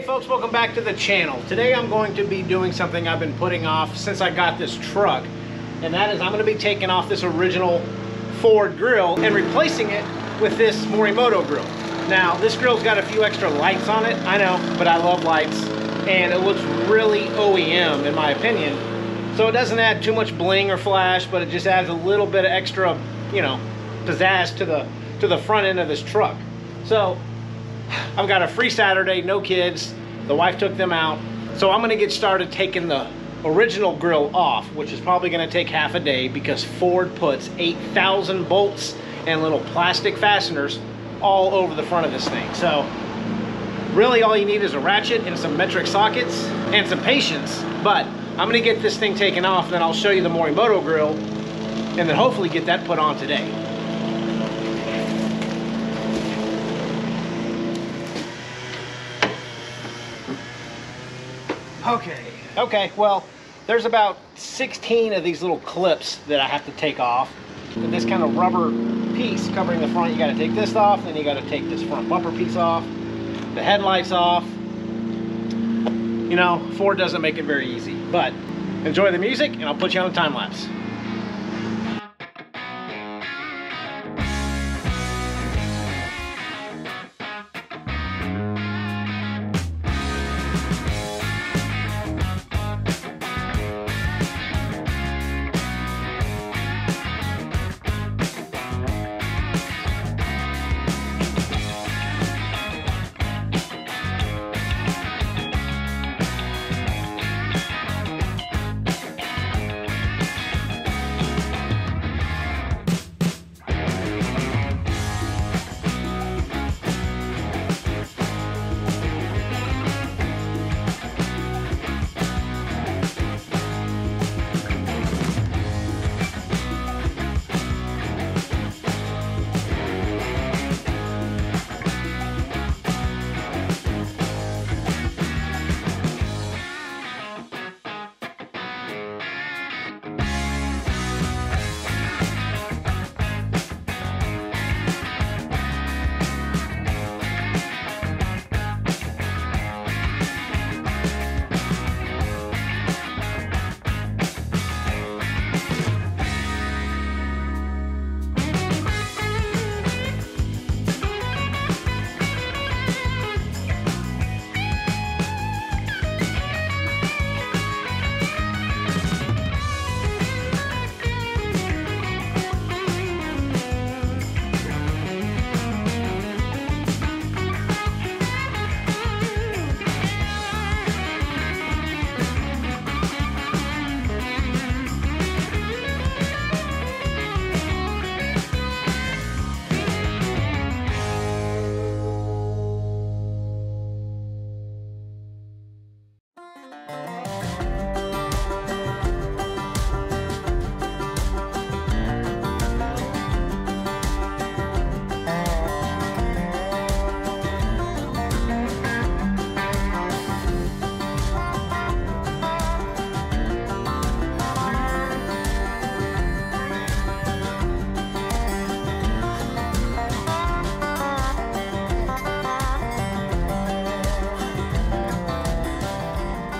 Hey folks, welcome back to the channel. Today I'm going to be doing something I've been putting off since I got this truck, and that is I'm going to be taking off this original Ford grill and replacing it with this Morimoto grill. Now, this grill's got a few extra lights on it, I know, but I love lights, and it looks really OEM in my opinion. So it doesn't add too much bling or flash, but it just adds a little bit of extra, you know, pizzazz to the to the front end of this truck. So I've got a free Saturday, no kids. The wife took them out. So I'm gonna get started taking the original grill off, which is probably gonna take half a day because Ford puts 8,000 bolts and little plastic fasteners all over the front of this thing. So really all you need is a ratchet and some metric sockets and some patience. But I'm gonna get this thing taken off, and then I'll show you the Morimoto grill and then hopefully get that put on today. Okay, okay, well, there's about 16 of these little clips that I have to take off. And this kind of rubber piece covering the front, you gotta take this off, then you gotta take this front bumper piece off, the headlights off. You know, Ford doesn't make it very easy, but enjoy the music and I'll put you on a time lapse.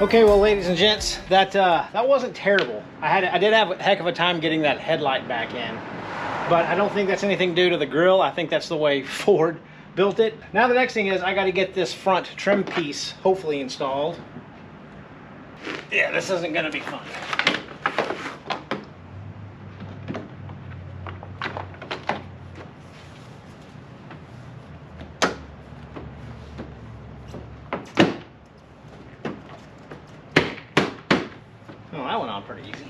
Okay, well, ladies and gents, that uh, that wasn't terrible. I had I did have a heck of a time getting that headlight back in, but I don't think that's anything due to the grill. I think that's the way Ford built it. Now the next thing is I got to get this front trim piece hopefully installed. Yeah, this isn't to be fun. Oh, that went on pretty easy.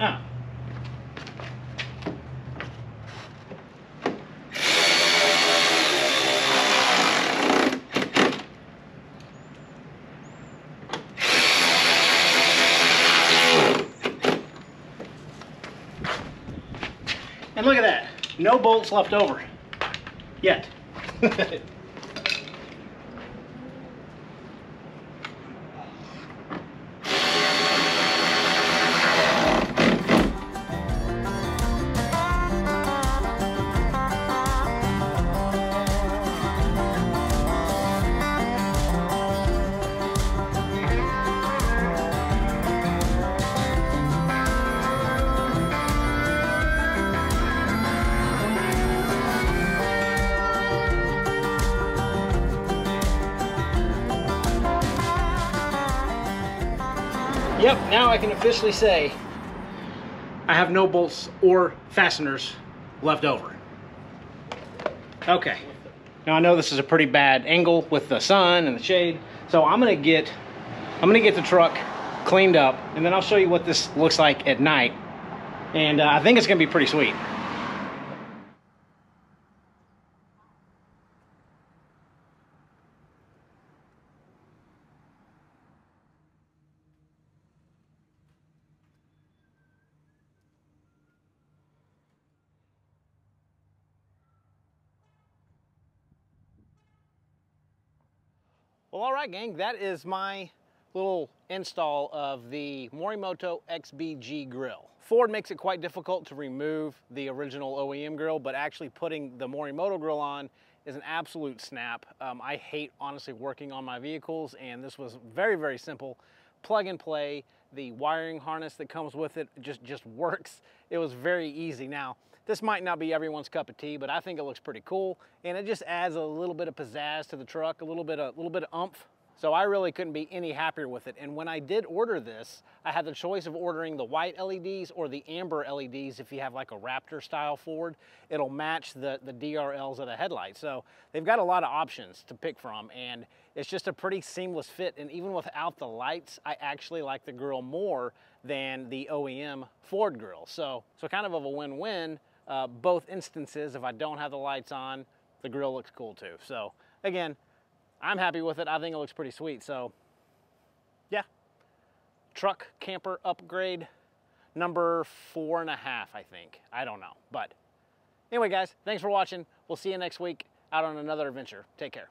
Oh. And look at that. No bolts left over. Yet. Yep, now I can officially say I have no bolts or fasteners left over. Okay. Now I know this is a pretty bad angle with the sun and the shade, so I'm gonna get I'm gonna get the truck cleaned up, and then I'll show you what this looks like at night. And uh, I think it's gonna be pretty sweet. Well, all right, gang, that is my little install of the Morimoto XBG grill. Ford makes it quite difficult to remove the original OEM grill, but actually putting the Morimoto grill on is an absolute snap. Um, I hate, honestly, working on my vehicles, and this was very, very simple. Plug and play, the wiring harness that comes with it just, just works. It was very easy. Now, this might not be everyone's cup of tea, but I think it looks pretty cool, and it just adds a little bit of pizzazz to the truck, a little bit of, little bit of umph so I really couldn't be any happier with it. And when I did order this, I had the choice of ordering the white LEDs or the amber LEDs if you have like a Raptor style Ford. It'll match the, the DRLs of the headlights. So they've got a lot of options to pick from and it's just a pretty seamless fit. And even without the lights, I actually like the grill more than the OEM Ford grill. So, so kind of of a win-win. Uh, both instances, if I don't have the lights on, the grill looks cool too. So again, I'm happy with it. I think it looks pretty sweet. So yeah, truck camper upgrade number four and a half, I think. I don't know, but anyway, guys, thanks for watching. We'll see you next week out on another adventure. Take care.